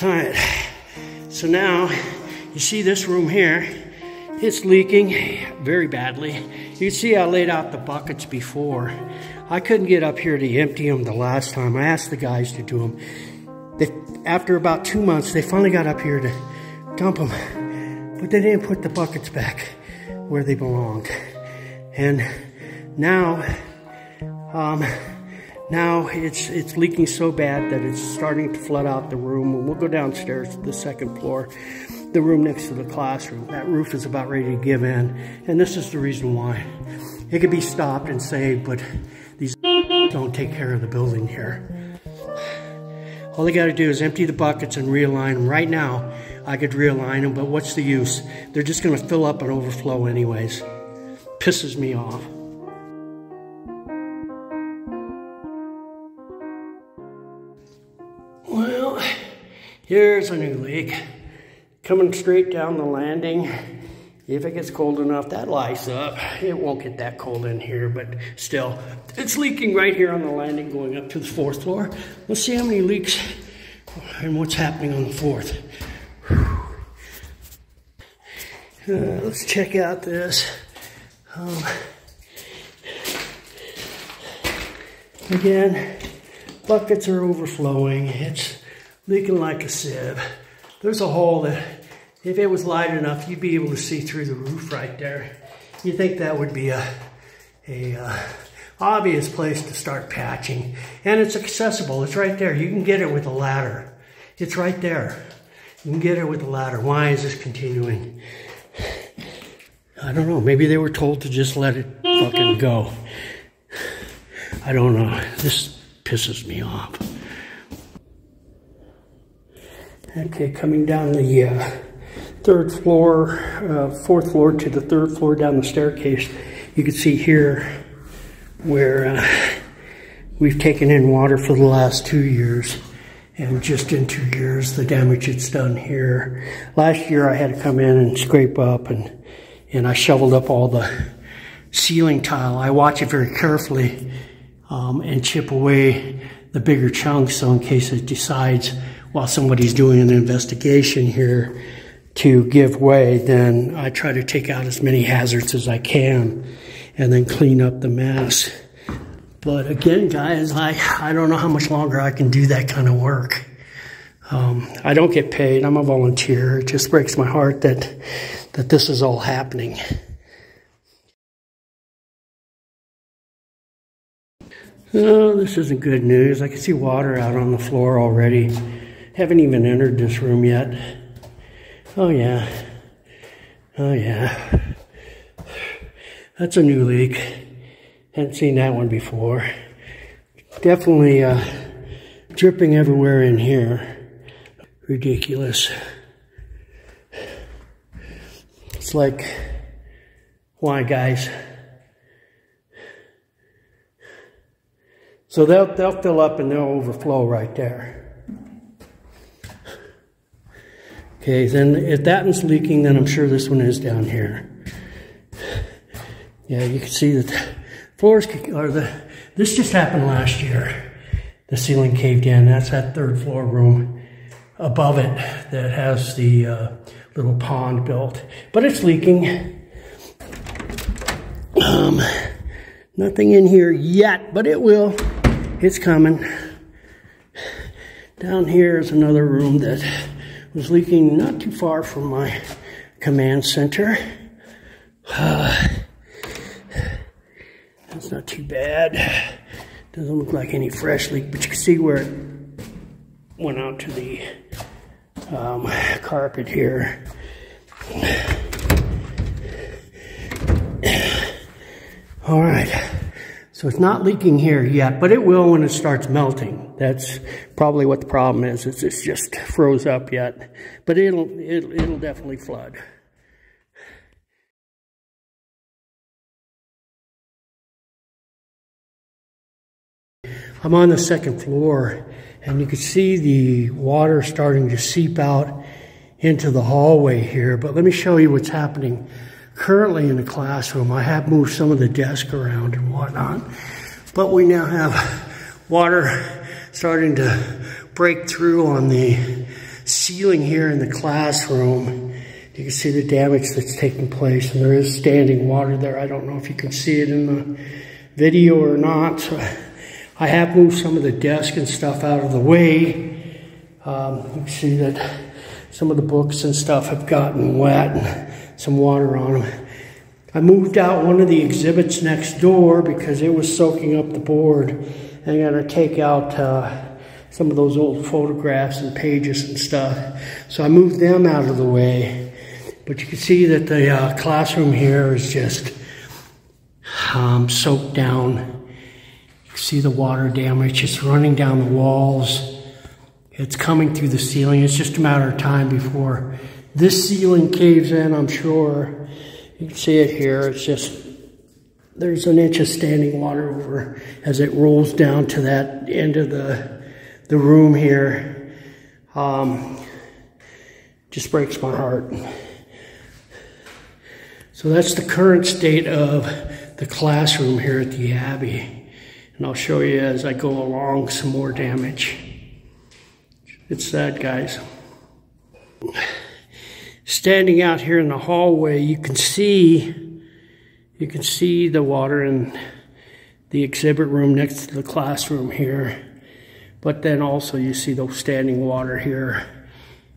All right, so now you see this room here, it's leaking very badly. You see I laid out the buckets before. I couldn't get up here to empty them the last time. I asked the guys to do them. They, after about two months, they finally got up here to dump them, but they didn't put the buckets back where they belonged. And now, um, now it's it's leaking so bad that it's starting to flood out the room. We'll go downstairs to the second floor, the room next to the classroom. That roof is about ready to give in, and this is the reason why. It could be stopped and saved, but these don't take care of the building here. All they got to do is empty the buckets and realign them. Right now, I could realign them, but what's the use? They're just going to fill up and overflow anyways. Pisses me off. Here's a new leak. Coming straight down the landing. If it gets cold enough, that lights up. It won't get that cold in here, but still, it's leaking right here on the landing going up to the fourth floor. Let's see how many leaks and what's happening on the fourth. Uh, let's check out this. Um, again, buckets are overflowing. It's leaking like a sieve. There's a hole that if it was light enough, you'd be able to see through the roof right there. You think that would be a, a uh, obvious place to start patching. And it's accessible. It's right there. You can get it with a ladder. It's right there. You can get it with a ladder. Why is this continuing? I don't know. Maybe they were told to just let it fucking go. I don't know. This pisses me off. Okay, coming down the uh, third floor, uh, fourth floor to the third floor down the staircase, you can see here where uh, we've taken in water for the last two years. And just in two years, the damage it's done here. Last year, I had to come in and scrape up, and, and I shoveled up all the ceiling tile. I watch it very carefully um, and chip away the bigger chunks so in case it decides while somebody's doing an investigation here to give way, then I try to take out as many hazards as I can and then clean up the mess. But again, guys, I, I don't know how much longer I can do that kind of work. Um, I don't get paid. I'm a volunteer. It just breaks my heart that that this is all happening. Oh, this isn't good news. I can see water out on the floor already. Haven't even entered this room yet. Oh, yeah. Oh, yeah. That's a new leak. Hadn't seen that one before. Definitely uh, dripping everywhere in here. Ridiculous. It's like, why, guys? So they'll, they'll fill up and they'll overflow right there. Okay, then if that one's leaking, then I'm sure this one is down here. Yeah, you can see that the floors, or the, this just happened last year. The ceiling caved in. That's that third floor room above it that has the uh, little pond built. But it's leaking. Um, nothing in here yet, but it will. It's coming. Down here is another room that was leaking not too far from my command center. Uh, that's not too bad. Doesn't look like any fresh leak, but you can see where it went out to the um, carpet here. All right. So it's not leaking here yet, but it will when it starts melting. That's probably what the problem is. It's, it's just froze up yet, but it'll, it'll, it'll definitely flood. I'm on the second floor and you can see the water starting to seep out into the hallway here. But let me show you what's happening currently in the classroom. I have moved some of the desk around and whatnot, but we now have water starting to break through on the ceiling here in the classroom. You can see the damage that's taking place, and there is standing water there. I don't know if you can see it in the video or not. So I have moved some of the desk and stuff out of the way. Um, you can see that some of the books and stuff have gotten wet, some water on them. I moved out one of the exhibits next door because it was soaking up the board. And I'm going to take out uh, some of those old photographs and pages and stuff. So I moved them out of the way. But you can see that the uh, classroom here is just um, soaked down. You can see the water damage. It's running down the walls. It's coming through the ceiling. It's just a matter of time before this ceiling caves in, I'm sure. You can see it here. It's just, there's an inch of standing water over as it rolls down to that end of the, the room here. Um, just breaks my heart. So that's the current state of the classroom here at the Abbey. And I'll show you as I go along some more damage. It's sad, guys. Standing out here in the hallway, you can see you can see the water in the exhibit room next to the classroom here. But then also you see the standing water here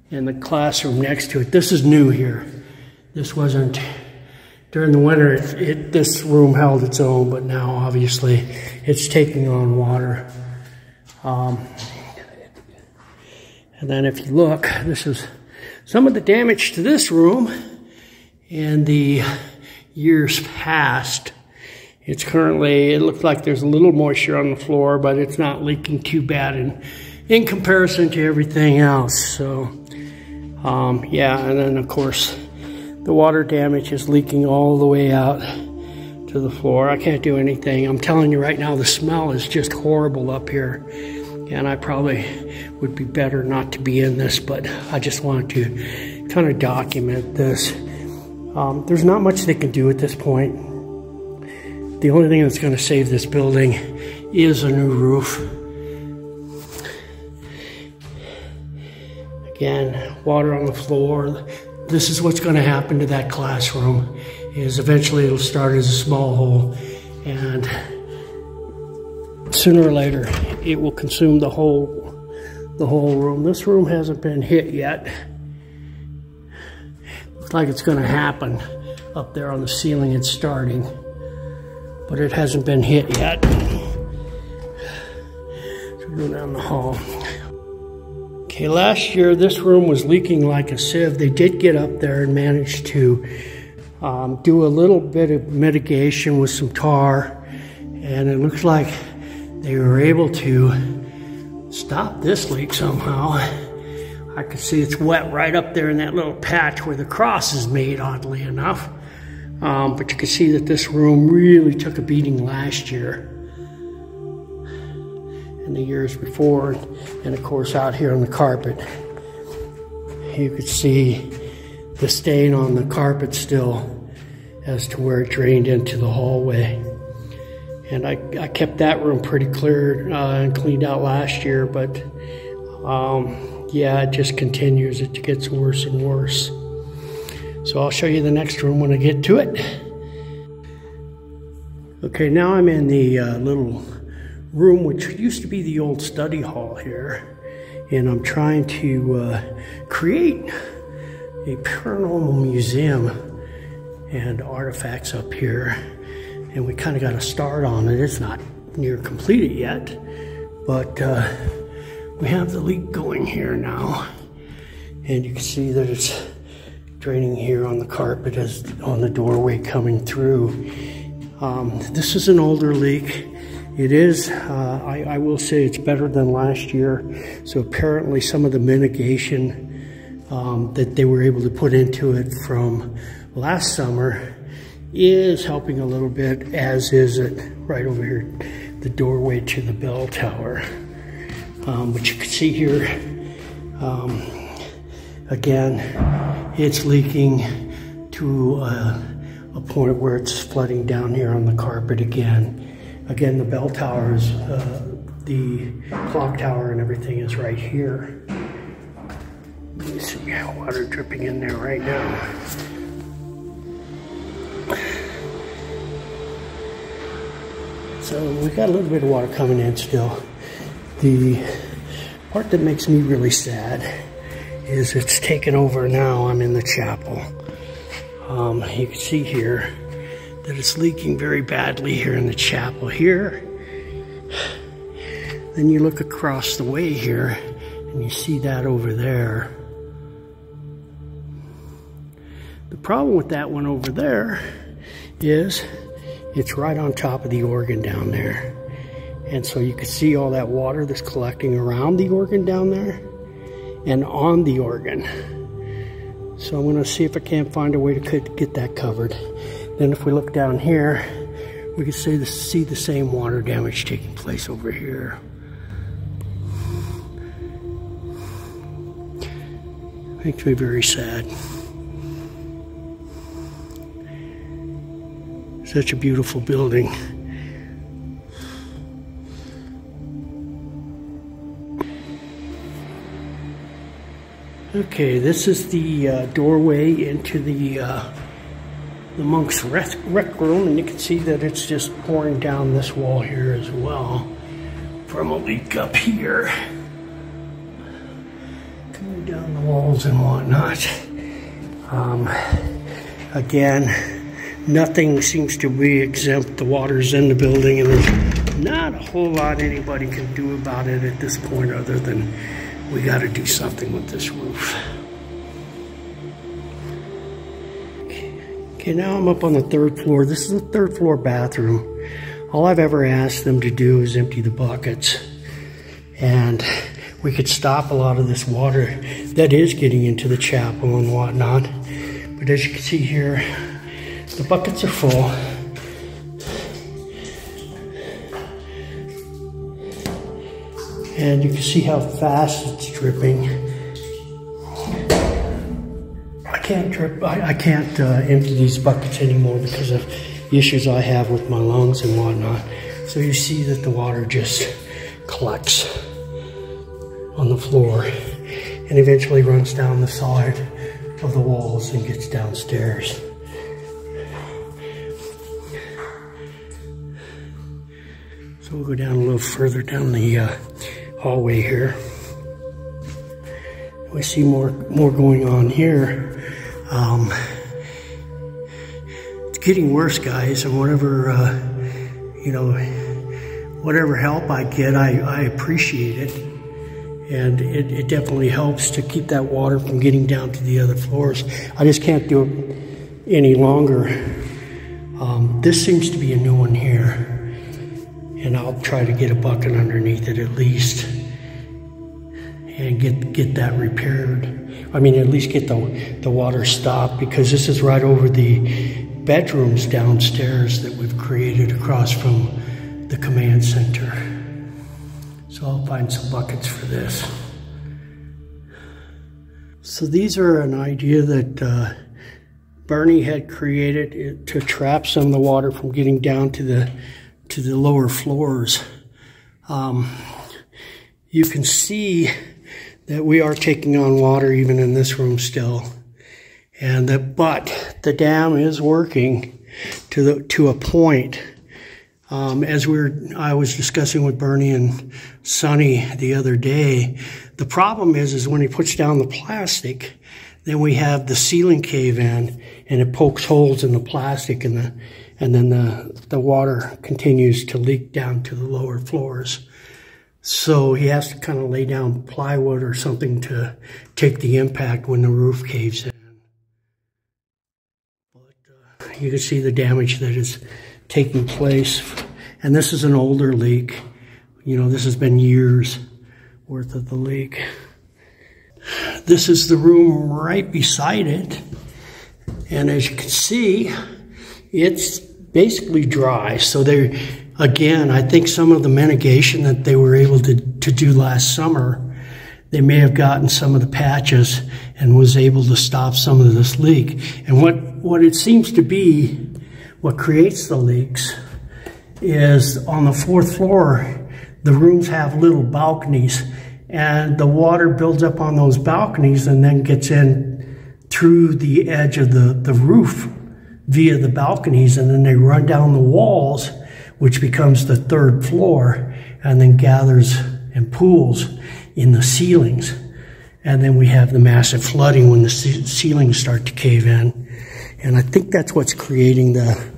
in the classroom next to it. This is new here. This wasn't during the winter, it, it, this room held its own, but now obviously it's taking on water. Um, and then if you look, this is some of the damage to this room in the years past. It's currently, it looks like there's a little moisture on the floor, but it's not leaking too bad in, in comparison to everything else. So, um, yeah, and then of course, the water damage is leaking all the way out to the floor. I can't do anything. I'm telling you right now, the smell is just horrible up here. And I probably would be better not to be in this, but I just wanted to kind of document this. Um, there's not much they can do at this point. The only thing that's going to save this building is a new roof. Again, water on the floor, this is what's going to happen to that classroom is eventually it'll start as a small hole and sooner or later it will consume the whole the whole room. This room hasn't been hit yet. Looks like it's going to happen up there on the ceiling it's starting but it hasn't been hit yet. So go down the hall. Okay, last year this room was leaking like a sieve. They did get up there and managed to um, do a little bit of mitigation with some tar, and it looks like they were able to stop this leak somehow. I can see it's wet right up there in that little patch where the cross is made, oddly enough. Um, but you can see that this room really took a beating last year and the years before. And of course, out here on the carpet, you could see the stain on the carpet still as to where it drained into the hallway. And I, I kept that room pretty clear uh, and cleaned out last year, but um, yeah, it just continues. It gets worse and worse. So I'll show you the next room when I get to it. Okay, now I'm in the uh, little room, which used to be the old study hall here. And I'm trying to uh, create a paranormal museum and artifacts up here. And we kind of got a start on it. It's not near completed yet, but uh, we have the leak going here now. And you can see that it's draining here on the carpet as on the doorway coming through. Um, this is an older leak. It is, uh, I, I, will say it's better than last year. So apparently some of the mitigation um, that they were able to put into it from last summer is helping a little bit, as is it right over here, the doorway to the bell tower. Um, but you can see here, um, again, it's leaking to a, a point where it's flooding down here on the carpet again. Again, the bell towers, uh, the clock tower and everything is right here. see water dripping in there right now. So we got a little bit of water coming in still. The part that makes me really sad is it's taken over now. I'm in the chapel. Um, you can see here that it's leaking very badly here in the chapel here. Then you look across the way here and you see that over there. The problem with that one over there is it's right on top of the organ down there. And so you can see all that water that's collecting around the organ down there and on the organ. So I'm to see if I can't find a way to get that covered. Then if we look down here, we can see the, see the same water damage taking place over here. Makes me very sad. Such a beautiful building. Okay, this is the uh, doorway into the uh, the monk's rec, rec room, and you can see that it's just pouring down this wall here as well from a leak up here. Coming down the walls and whatnot. Um, again, nothing seems to be exempt. The water's in the building, and there's not a whole lot anybody can do about it at this point other than we got to do something with this roof. Okay, now I'm up on the third floor. This is the third floor bathroom. All I've ever asked them to do is empty the buckets. And we could stop a lot of this water that is getting into the chapel and whatnot. But as you can see here, the buckets are full. And you can see how fast it's dripping I can't drip, I, I can't uh, empty these buckets anymore because of issues I have with my lungs and whatnot. So you see that the water just collects on the floor and eventually runs down the side of the walls and gets downstairs. So we'll go down a little further down the uh, hallway here. We see more more going on here. Um, it's getting worse, guys, and whatever, uh, you know, whatever help I get, I, I appreciate it. And it, it definitely helps to keep that water from getting down to the other floors. I just can't do it any longer. Um, this seems to be a new one here. And I'll try to get a bucket underneath it at least and get, get that repaired. I mean, at least get the, the water stopped because this is right over the bedrooms downstairs that we've created across from the command center. So I'll find some buckets for this. So these are an idea that uh, Bernie had created to trap some of the water from getting down to the to the lower floors. Um, you can see that we are taking on water even in this room still. And that, but the dam is working to the to a point. Um, as we were, I was discussing with Bernie and Sonny the other day, the problem is, is when he puts down the plastic, then we have the ceiling cave in and it pokes holes in the plastic and the, and then the, the water continues to leak down to the lower floors. So he has to kind of lay down plywood or something to take the impact when the roof caves in. But uh, you can see the damage that is taking place. And this is an older leak. You know, this has been years worth of the leak. This is the room right beside it. And as you can see, it's basically dry. So there again, I think some of the mitigation that they were able to, to do last summer, they may have gotten some of the patches and was able to stop some of this leak. And what, what it seems to be, what creates the leaks, is on the fourth floor, the rooms have little balconies and the water builds up on those balconies and then gets in through the edge of the, the roof via the balconies and then they run down the walls which becomes the third floor and then gathers and pools in the ceilings and then we have the massive flooding when the ceilings start to cave in and i think that's what's creating the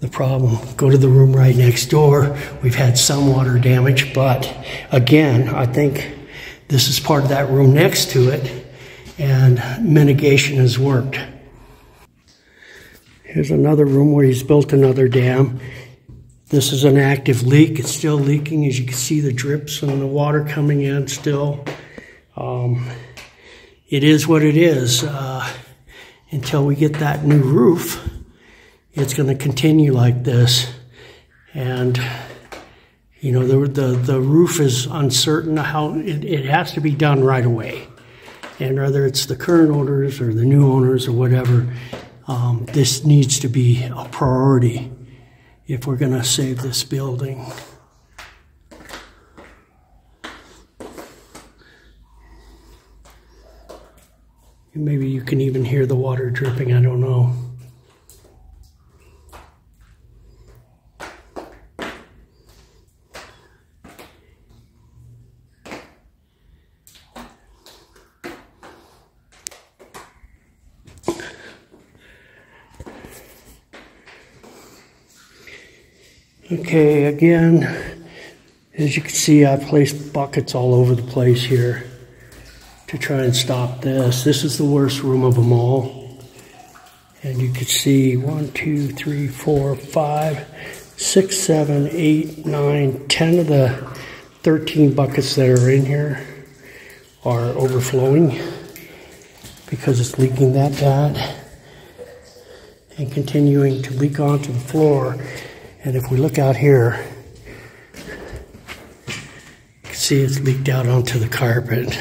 the problem. Go to the room right next door. We've had some water damage, but again, I think this is part of that room next to it, and mitigation has worked. Here's another room where he's built another dam. This is an active leak. It's still leaking. As you can see, the drips and the water coming in still. Um, it is what it is uh, until we get that new roof it's going to continue like this. And, you know, the, the, the roof is uncertain how it, it has to be done right away. And whether it's the current owners or the new owners or whatever, um, this needs to be a priority if we're going to save this building. Maybe you can even hear the water dripping, I don't know. Okay, again, as you can see, I placed buckets all over the place here to try and stop this. This is the worst room of them all. And you can see one, two, three, four, five, six, seven, eight, nine, ten of the 13 buckets that are in here are overflowing because it's leaking that bad and continuing to leak onto the floor and if we look out here, you can see it's leaked out onto the carpet.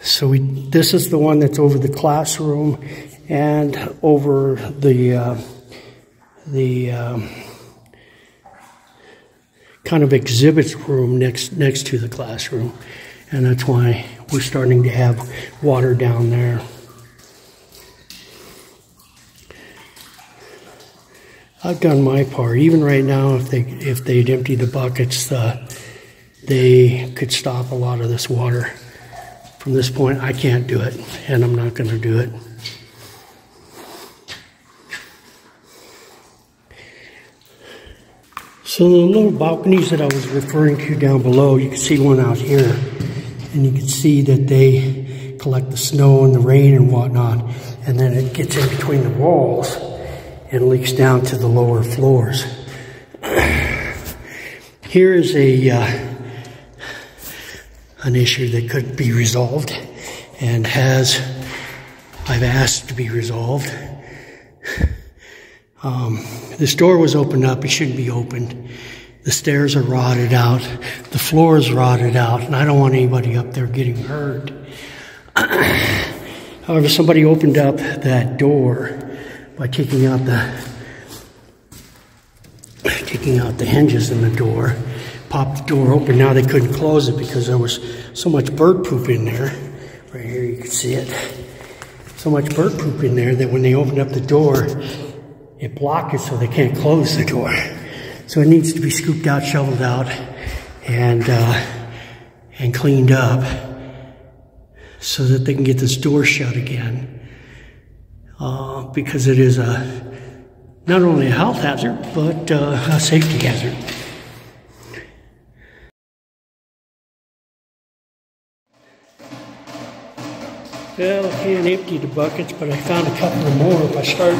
So we, this is the one that's over the classroom and over the uh, the um, kind of exhibits room next next to the classroom, and that's why we're starting to have water down there. I've done my part. Even right now, if they if they'd empty the buckets, uh, they could stop a lot of this water. From this point, I can't do it, and I'm not going to do it. So the little balconies that I was referring to down below, you can see one out here, and you can see that they collect the snow and the rain and whatnot, and then it gets in between the walls and leaks down to the lower floors. Here is a uh, an issue that could be resolved and has I've asked to be resolved. Um, this door was opened up, it shouldn't be opened. The stairs are rotted out, the floor is rotted out, and I don't want anybody up there getting hurt. However, somebody opened up that door by taking out the taking out the hinges in the door, popped the door open. Now they couldn't close it because there was so much bird poop in there. Right here you can see it. So much bird poop in there that when they opened up the door, it blocked it so they can't close the door. So it needs to be scooped out, shoveled out, and uh, and cleaned up so that they can get this door shut again uh, because it is a not only a health hazard but uh, a safety hazard. Well, I can't empty the buckets, but I found a couple more. If I start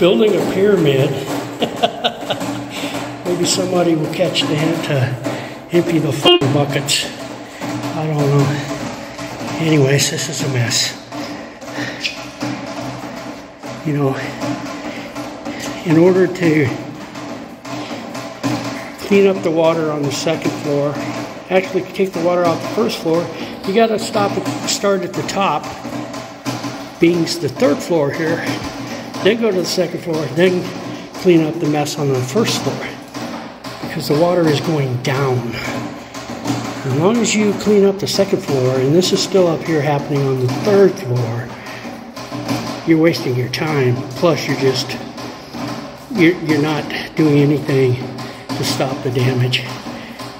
building a pyramid, maybe somebody will catch the hint to empty the buckets. I don't know. Anyways, this is a mess you know, in order to clean up the water on the second floor, actually take the water off the first floor, you got to stop it, start at the top, being the third floor here, then go to the second floor, then clean up the mess on the first floor because the water is going down. As long as you clean up the second floor, and this is still up here happening on the third floor, you're wasting your time. Plus, you're just you're, you're not doing anything to stop the damage.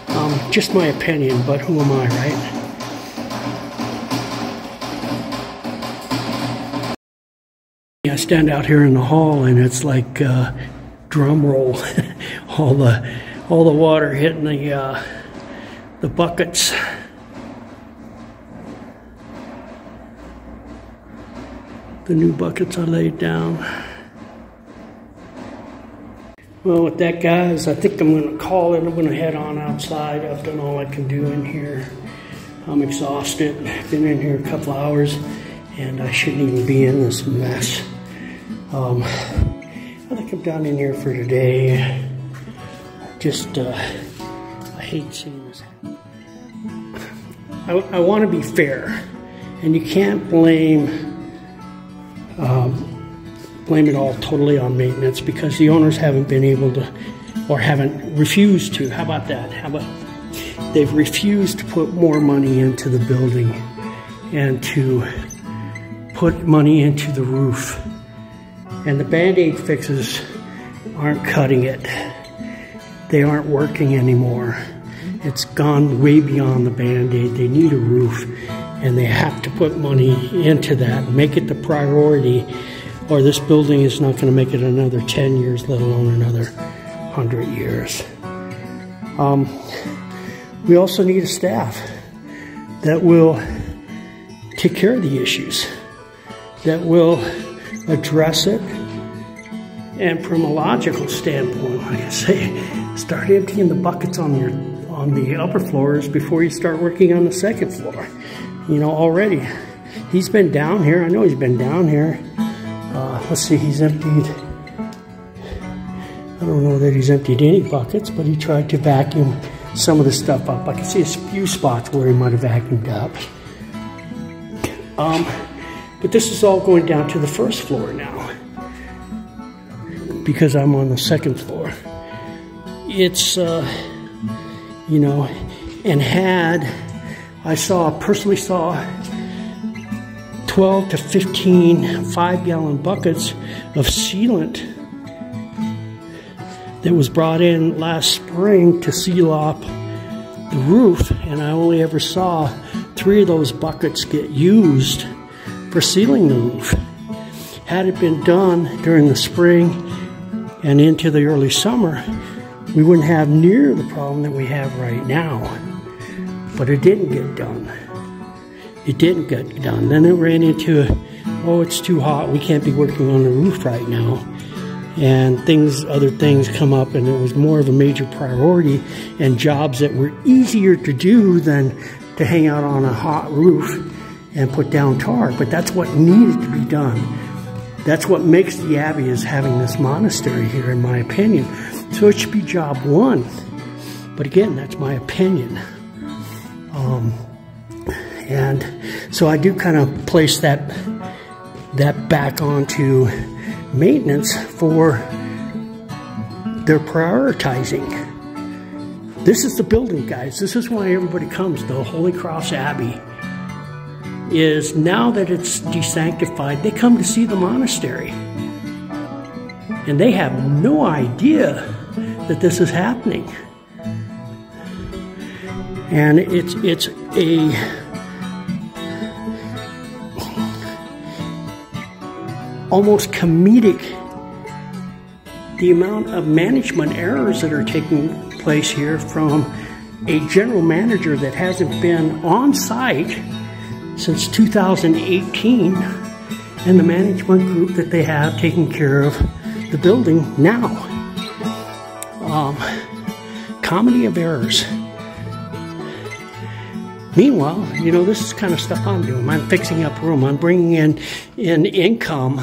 Um, just my opinion, but who am I, right? I stand out here in the hall and it's like uh, drum roll, all the all the water hitting the uh, the buckets. The new buckets I laid down. Well, with that, guys, I think I'm going to call it. I'm going to head on outside. I've done all I can do in here. I'm exhausted. Been in here a couple hours, and I shouldn't even be in this mess. Um, I think I'm done in here for today. Just, uh, I hate seeing this. I, I want to be fair, and you can't blame um, blame it all totally on maintenance because the owners haven't been able to, or haven't refused to. How about that? How about they've refused to put more money into the building and to put money into the roof and the band-aid fixes aren't cutting it. They aren't working anymore. It's gone way beyond the band-aid. They need a roof and they have to put money into that, make it the priority, or this building is not going to make it another 10 years, let alone another 100 years. Um, we also need a staff that will take care of the issues, that will address it. And from a logical standpoint, like I say, start emptying the buckets on your on the upper floors before you start working on the second floor. You know, already. He's been down here. I know he's been down here. Uh, let's see, he's emptied. I don't know that he's emptied any buckets, but he tried to vacuum some of the stuff up. I can see a few spots where he might have vacuumed up. Um, but this is all going down to the first floor now because I'm on the second floor. It's, uh, you know, and had I saw, personally saw 12 to 15 five gallon buckets of sealant that was brought in last spring to seal up the roof, and I only ever saw three of those buckets get used for sealing the roof. Had it been done during the spring and into the early summer, we wouldn't have near the problem that we have right now. But it didn't get done. It didn't get done. Then it ran into, oh, it's too hot. We can't be working on the roof right now. And things, other things come up, and it was more of a major priority and jobs that were easier to do than to hang out on a hot roof and put down tar. But that's what needed to be done. That's what makes the Abbey is having this monastery here, in my opinion. So it should be job one. But again, that's my opinion. Um, and so I do kind of place that that back onto maintenance for their prioritizing. This is the building, guys. This is why everybody comes to Holy Cross Abbey is now that it's desanctified, they come to see the monastery. And they have no idea that this is happening. And it's it's a almost comedic the amount of management errors that are taking place here from a general manager that hasn't been on site since 2018 and the management group that they have taking care of the building now. Um, comedy of errors. Meanwhile, you know, this is kind of stuff I'm doing. I'm fixing up room. I'm bringing in, in income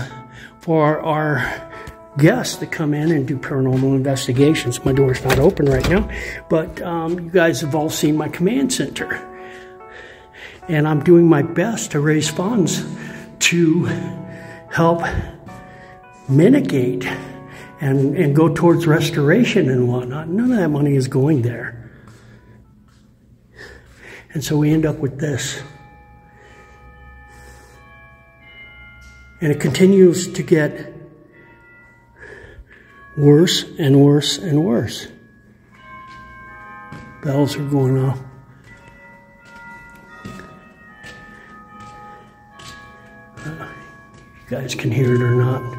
for our guests to come in and do paranormal investigations. My door's not open right now, but um, you guys have all seen my command center and I'm doing my best to raise funds to help mitigate and, and go towards restoration and whatnot. None of that money is going there. And so we end up with this. And it continues to get worse and worse and worse. Bells are going off. Uh, you guys can hear it or not.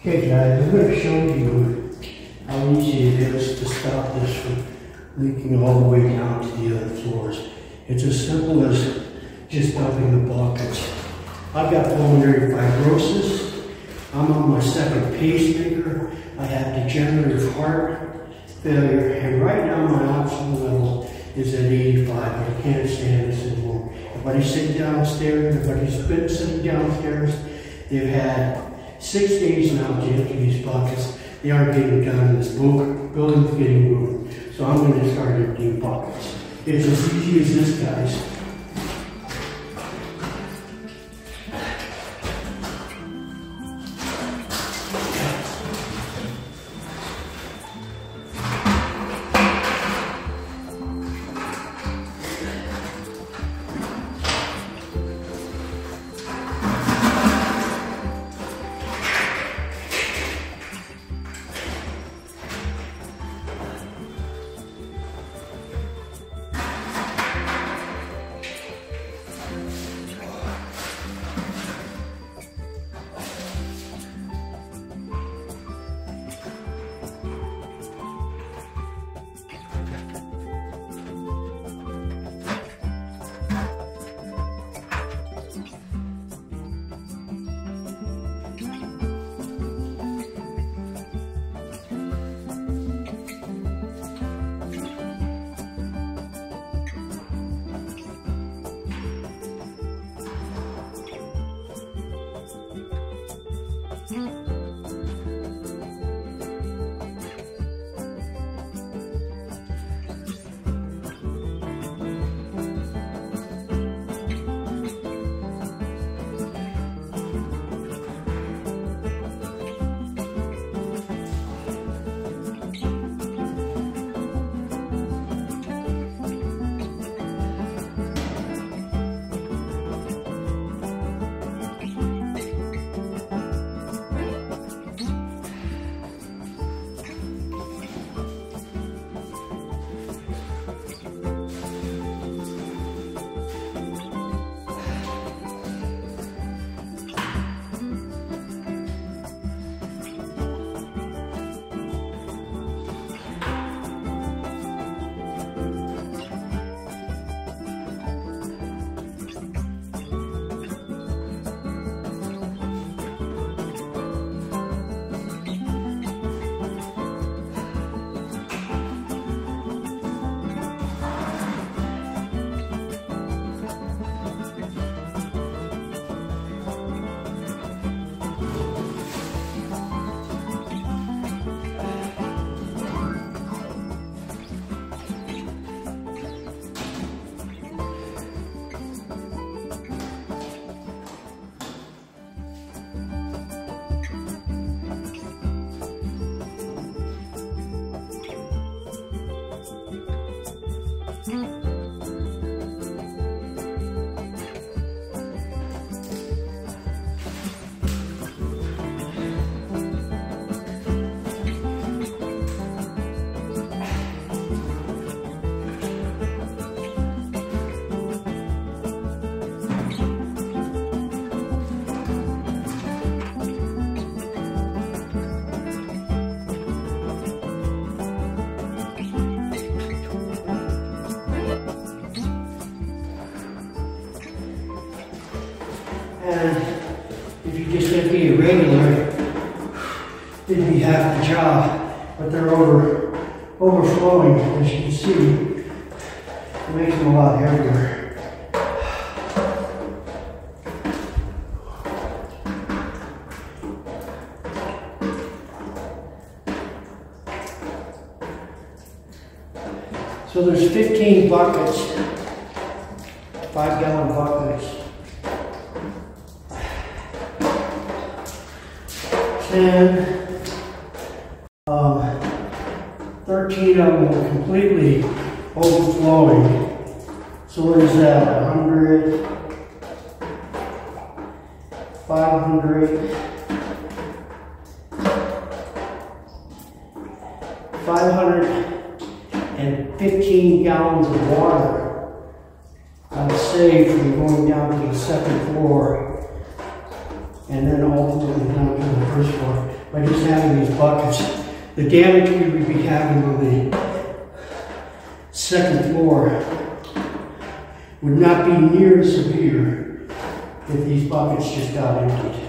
Okay guys, I'm going to show you how easy it is to stop this from leaking all the way down to the other floors. It's as simple as just dumping the buckets. I've got pulmonary fibrosis. I'm on my second pacemaker. I have degenerative heart failure. And right now my oxygen level is at 85. I can't stand this anymore. Everybody's sitting downstairs. Everybody's been sitting downstairs. They've had six days now to empty these buckets. They aren't getting done. This book building's getting ruined. So I'm going to start emptying buckets. It's as easy as this, guys. Half the job, second floor would not be near as severe if these buckets just got emptied.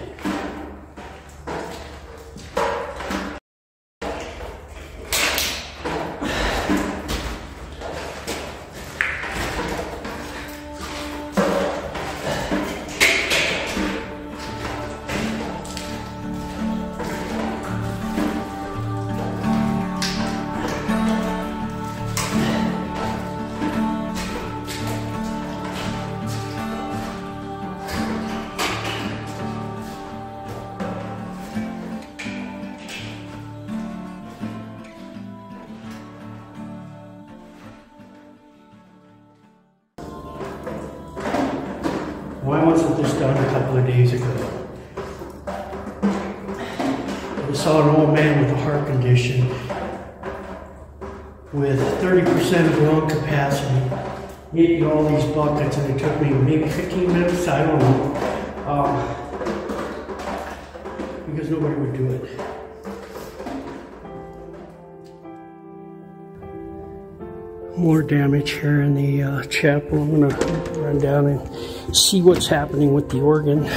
See what's happening with the organ.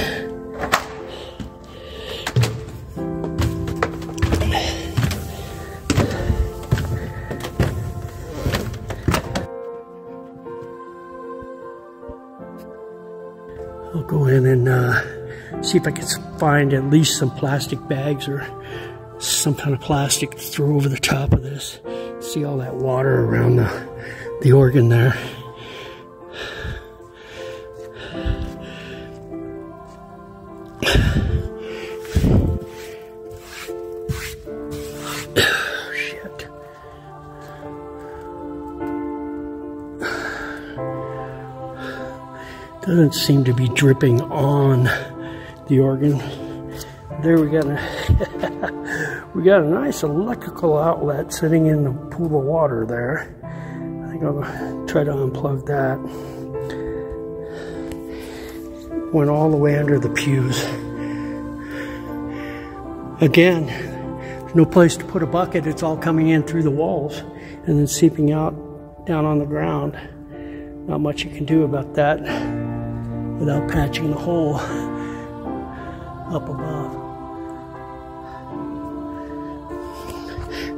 I'll go in and uh, see if I can find at least some plastic bags or some kind of plastic to throw over the top of this. See all that water around the, the organ there. Seem to be dripping on the organ. There we got a we got a nice electrical outlet sitting in the pool of water there. I think I'll try to unplug that. Went all the way under the pews. Again, no place to put a bucket. It's all coming in through the walls and then seeping out down on the ground. Not much you can do about that without patching the hole up above.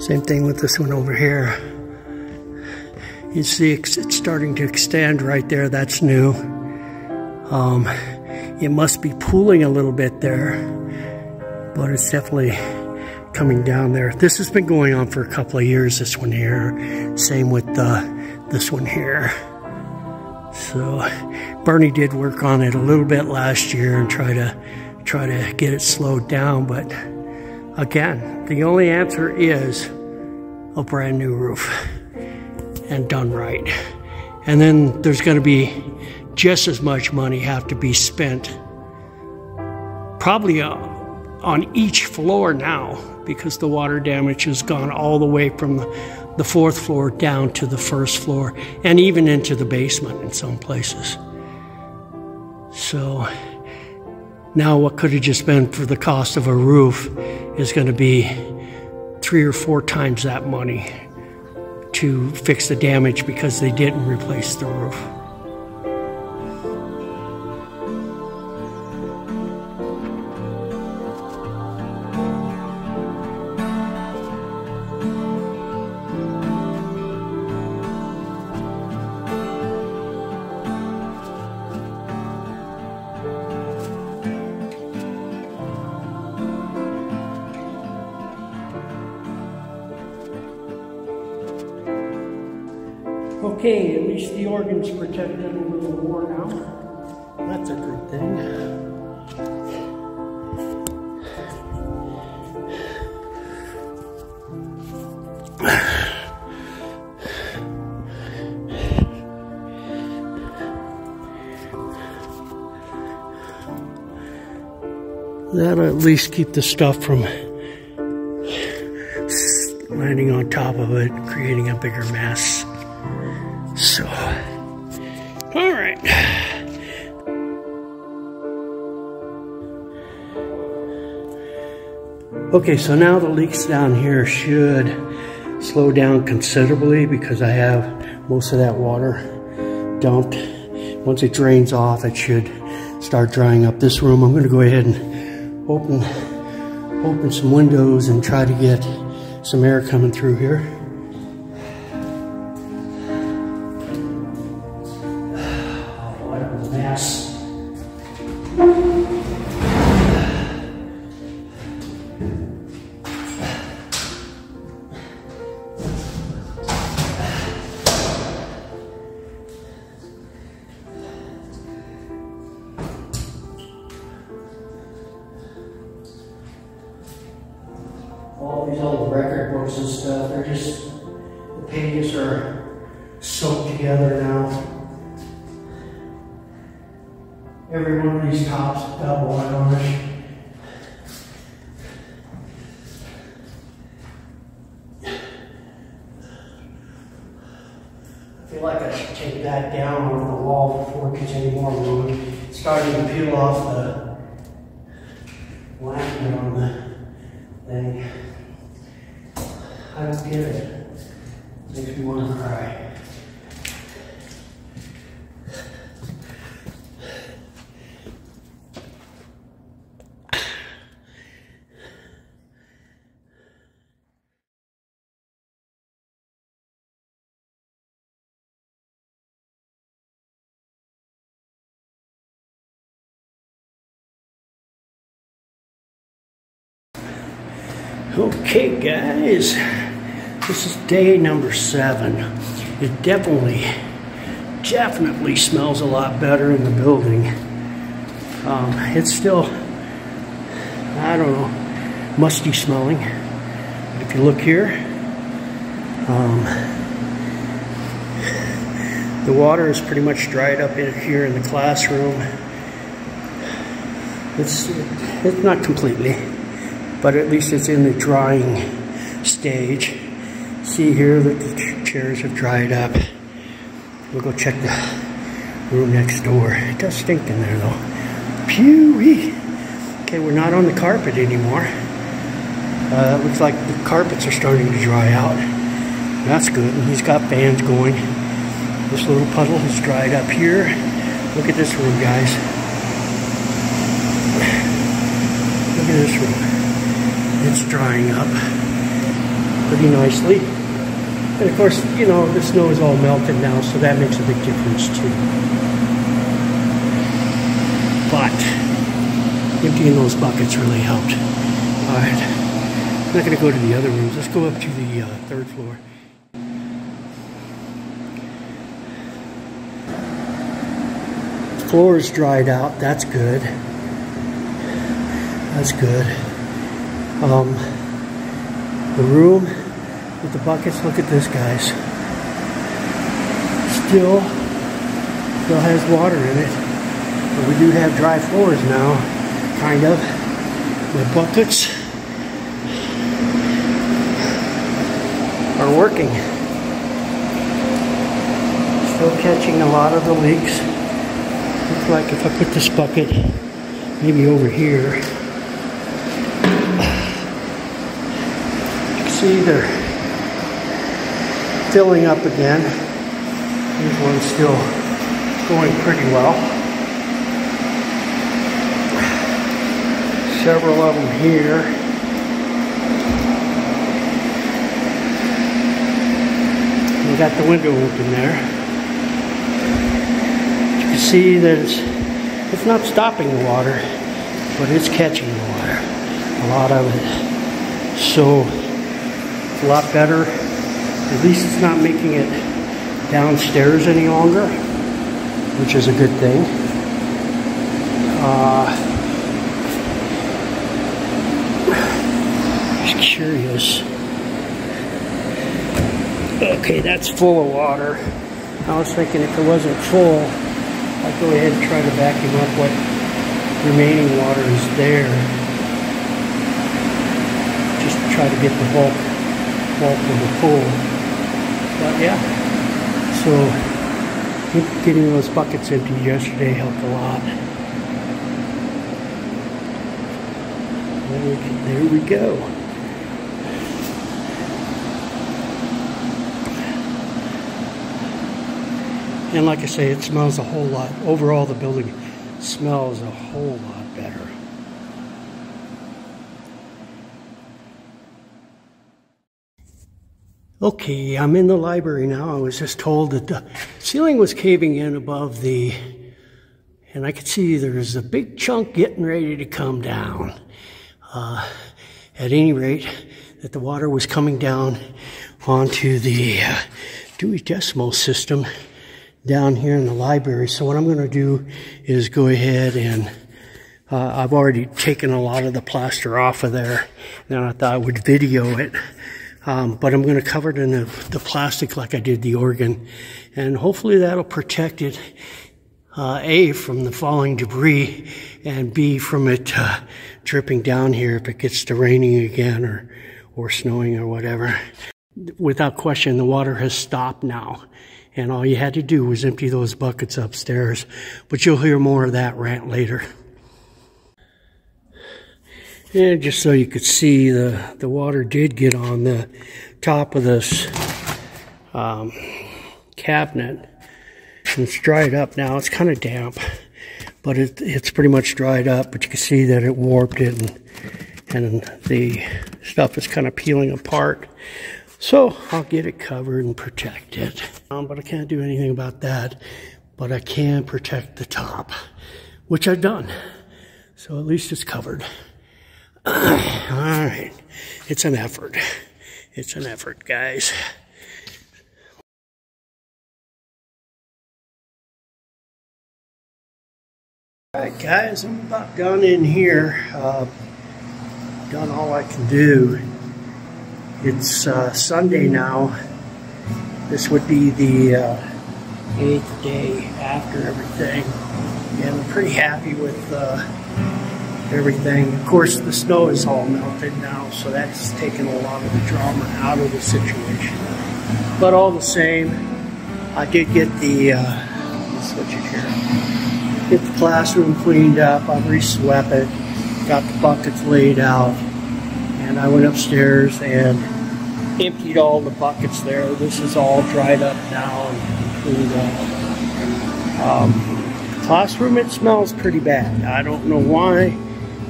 Same thing with this one over here. You see it's starting to extend right there. That's new. Um, it must be pooling a little bit there, but it's definitely coming down there. This has been going on for a couple of years, this one here. Same with uh, this one here. So Bernie did work on it a little bit last year and try to try to get it slowed down, but again, the only answer is a brand new roof and done right. And then there's going to be just as much money have to be spent probably uh, on each floor now because the water damage has gone all the way from the, the fourth floor down to the first floor and even into the basement in some places. So now what could have just been for the cost of a roof is going to be three or four times that money to fix the damage because they didn't replace the roof. That'll at least keep the stuff from landing on top of it, creating a bigger mess. So, all right. Okay, so now the leaks down here should slow down considerably because I have most of that water dumped. Once it drains off, it should start drying up this room. I'm going to go ahead and open open some windows and try to get some air coming through here. Wall before it gets any more. It's starting to peel off the blanket on the thing. I don't get it. Makes me want to cry. Okay, guys, this is day number seven. It definitely, definitely smells a lot better in the building. Um, it's still, I don't know, musty smelling. But if you look here, um, the water is pretty much dried up in here in the classroom. It's, it's not completely but at least it's in the drying stage. See here that the chairs have dried up. We'll go check the room next door. It does stink in there though. Pew-wee. Okay, we're not on the carpet anymore. Uh, looks like the carpets are starting to dry out. That's good. And he's got fans going. This little puddle has dried up here. Look at this room, guys. Look at this room. It's drying up pretty nicely. And of course, you know, the snow is all melted now, so that makes a big difference too. But emptying those buckets really helped. All right, I'm not going to go to the other rooms. Let's go up to the uh, third floor. Floor is dried out. That's good. That's good. Um, the room with the buckets, look at this, guys. Still, still has water in it. But we do have dry floors now, kind of. The buckets are working. Still catching a lot of the leaks. Looks like if I put this bucket maybe over here, see they're filling up again. This one's still going pretty well. Several of them here. We got the window open there. You can see that it's, it's not stopping the water, but it's catching the water. A lot of it. So a lot better. At least it's not making it downstairs any longer, which is a good thing. Uh, curious. Okay, that's full of water. I was thinking if it wasn't full, I'd go ahead and try to vacuum up what remaining water is there. Just try to get the bulk, of the pool. But yeah, so getting those buckets emptied yesterday helped a lot. There we go. And like I say, it smells a whole lot. Overall, the building smells a whole lot better. Okay, I'm in the library now. I was just told that the ceiling was caving in above the, and I could see there's a big chunk getting ready to come down. Uh, at any rate, that the water was coming down onto the uh, Dewey Decimal System down here in the library. So what I'm going to do is go ahead and uh, I've already taken a lot of the plaster off of there. Then I thought I would video it. Um, but I'm going to cover it in the, the, plastic like I did the organ. And hopefully that'll protect it, uh, A, from the falling debris, and B, from it uh, dripping down here if it gets to raining again or, or snowing or whatever. Without question, the water has stopped now and all you had to do was empty those buckets upstairs. But you'll hear more of that rant later. And just so you could see, the, the water did get on the top of this um, cabinet. And it's dried up now. It's kind of damp, but it, it's pretty much dried up. But you can see that it warped it and, and the stuff is kind of peeling apart. So I'll get it covered and protect it. Um, but I can't do anything about that. But I can protect the top, which I've done. So at least it's covered. All right. It's an effort. It's an effort, guys. All right, guys, I'm about done in here. Uh, done all I can do. It's uh, Sunday now. This would be the uh, eighth day after everything. And I'm pretty happy with uh, everything. Of course, the snow is all melted now, so that's taken a lot of the drama out of the situation. But all the same, I did get the, uh, switch it here, get the classroom cleaned up, I've reswept it, got the buckets laid out, and I went upstairs and emptied all the buckets there. This is all dried up now and cleaned up. Um, classroom, it smells pretty bad. I don't know why,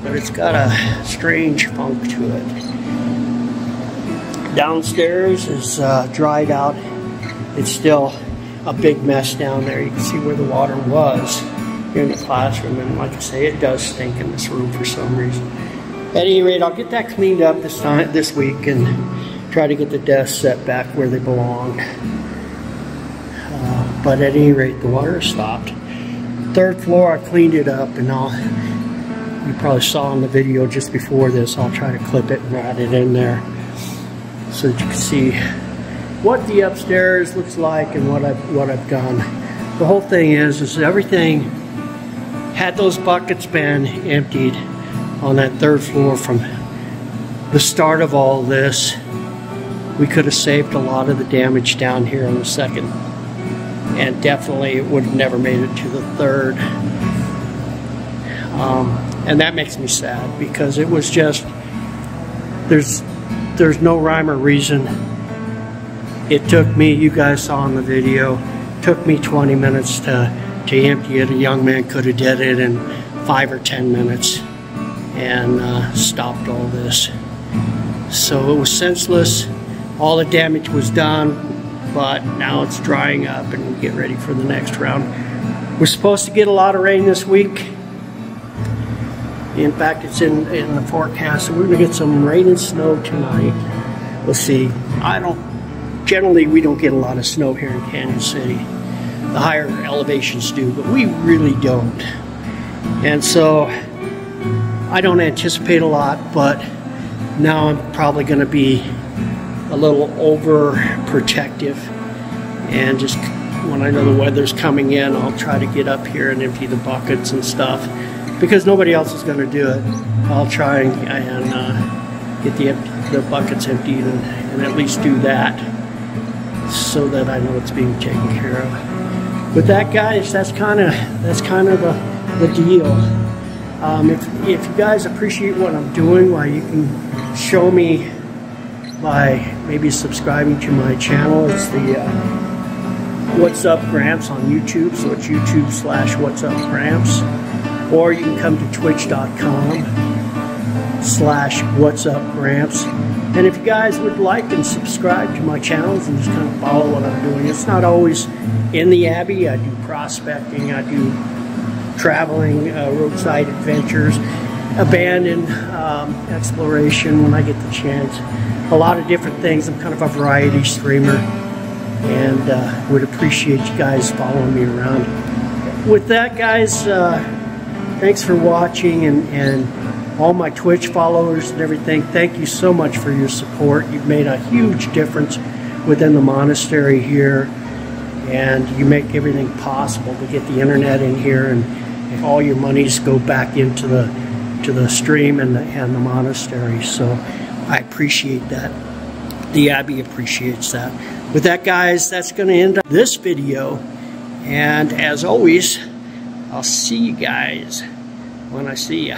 but it's got a strange funk to it. Downstairs is uh, dried out. It's still a big mess down there. You can see where the water was in the classroom. And like I say, it does stink in this room for some reason. At any rate, I'll get that cleaned up this time this week and try to get the desks set back where they belong. Uh, but at any rate, the water stopped. Third floor, I cleaned it up, and I'll, you probably saw in the video just before this, I'll try to clip it and add it in there so that you can see what the upstairs looks like and what I've, what I've done. The whole thing is, is everything, had those buckets been emptied on that third floor from the start of all this, we could have saved a lot of the damage down here on the second. And definitely it would have never made it to the third. Um, and that makes me sad because it was just, there's, there's no rhyme or reason. It took me, you guys saw in the video, took me 20 minutes to, to empty it. A young man could have did it in five or 10 minutes and uh, stopped all this. So it was senseless all the damage was done, but now it's drying up and we get ready for the next round. We're supposed to get a lot of rain this week. In fact, it's in, in the forecast, we're gonna get some rain and snow tonight. We'll see. I don't generally we don't get a lot of snow here in Cañon City. The higher elevations do, but we really don't. And so I don't anticipate a lot, but now I'm probably going to be a little overprotective and just when I know the weather's coming in, I'll try to get up here and empty the buckets and stuff because nobody else is going to do it. I'll try and, and uh, get the, the buckets emptied and, and at least do that so that I know it's being taken care of. With that, guys, that's kind of that's kind of the, the deal. Um, if, if you guys appreciate what I'm doing, why well, you can show me by maybe subscribing to my channel. It's the uh, What's Up Gramps on YouTube, so it's YouTube slash What's Up Gramps. Or you can come to twitch.com slash What's Up Gramps. And if you guys would like and subscribe to my channels and just kind of follow what I'm doing, it's not always in the Abbey. I do prospecting, I do traveling, uh, roadside adventures, abandoned um, exploration when I get the chance. A lot of different things. I'm kind of a variety streamer and uh, would appreciate you guys following me around. With that, guys, uh, thanks for watching and, and all my Twitch followers and everything. Thank you so much for your support. You've made a huge difference within the monastery here and you make everything possible to get the internet in here and all your monies go back into the to the stream and the, and the monastery. So I appreciate that. The Abbey appreciates that. With that, guys, that's going to end this video. And as always, I'll see you guys when I see you.